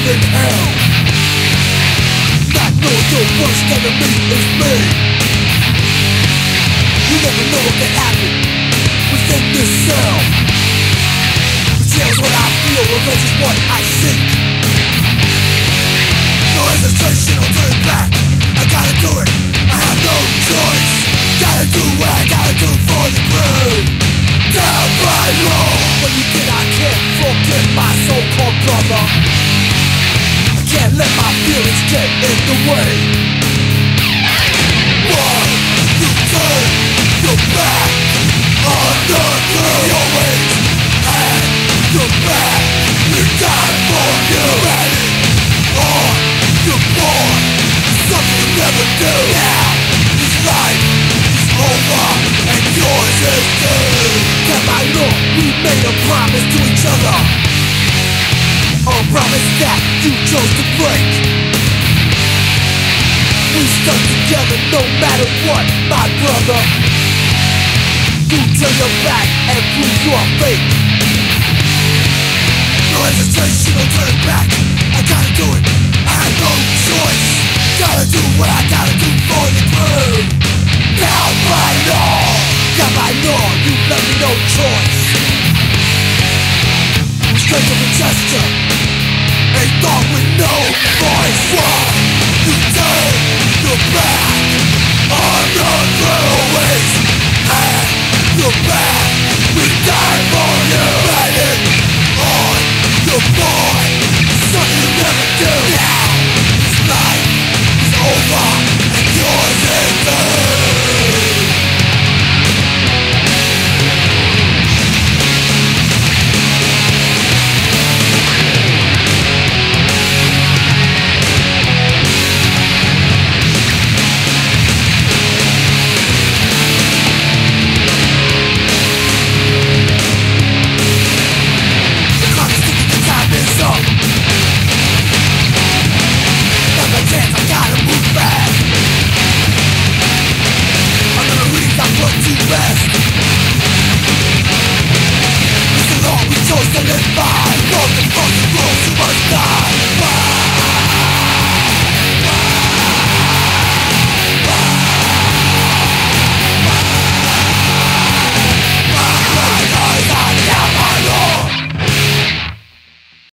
live in hell Not knowing your worst enemy is me You never know what can happen within this cell The what I feel, revenge is what I seek No hesitation, I'll turn back I gotta do it, I have no choice Gotta do what I gotta do for the crew Down by law But you did, I can't forget my so-called brother get in the way. Why you turn your back. On the crew You always had your back You died for you. Ready? On your born Something you never do. Now this life is over. And yours is too Can I know we made a promise to each other? A promise that you chose to break We stuck together no matter what, my brother. You turn your back and prove your fate No hesitation, no turning back. I gotta do it, I have no choice. Gotta do what I gotta do for the crew Down by law, down by law, you left me no choice. Straight to the gesture A thought with no voice. Why you turn Motherfucker